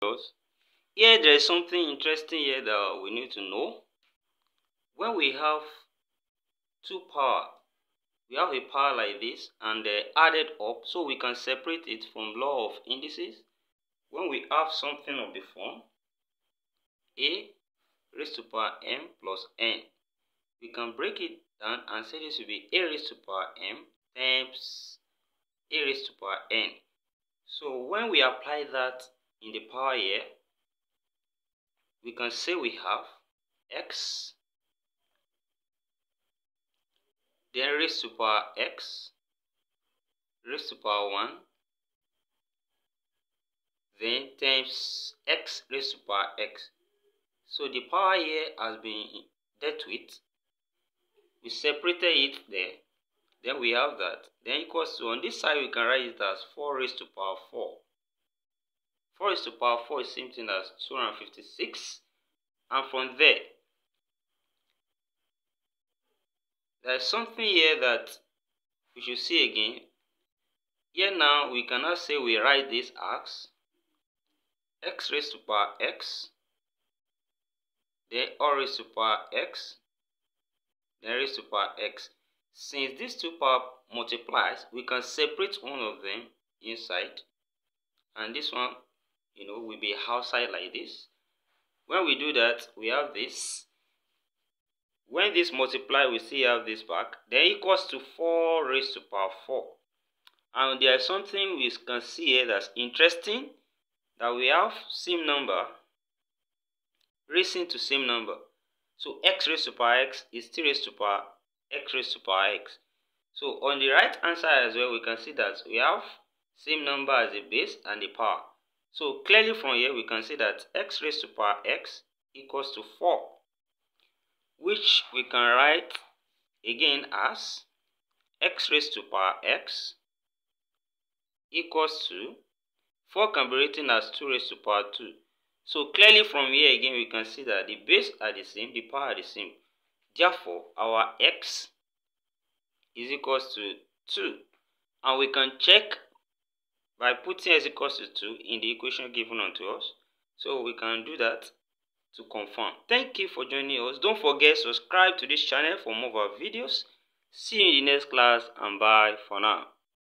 Here there is something interesting here that we need to know. When we have two power, we have a power like this and uh, added up so we can separate it from law of indices. When we have something of the form a raised to power m plus n, we can break it down and say this will be a raised to power m times a raised to power n. So when we apply that in the power here, we can say we have x then raised to power x raised to power 1 then times x raised to power x. So the power here has been dealt with. We separated it there. Then we have that. Then equals to, on this side we can write it as 4 raised to power 4. 4 raised to power 4 is same thing as 256. And from there, there's something here that we should see again. Here now, we cannot say we write this as x raised to power x, then all raised to power x, then raised to power x. Since these two power multiplies, we can separate one of them inside, and this one, you know, will be outside like this. When we do that, we have this. When this multiply, we still have this back. Then equals to 4 raised to power 4. And there is something we can see here that's interesting. That we have same number raising to same number. So x raised to power x is still raised to power x raised to power x. So on the right hand side as well, we can see that we have same number as the base and the power. So clearly from here, we can see that x raised to power x equals to 4, which we can write again as x raised to power x equals to 4 can be written as 2 raised to power 2. So clearly from here again, we can see that the base are the same, the power are the same. Therefore, our x is equals to 2. And we can check by putting x equals to 2 in the equation given unto us. So we can do that to confirm. Thank you for joining us. Don't forget subscribe to this channel for more of our videos. See you in the next class and bye for now.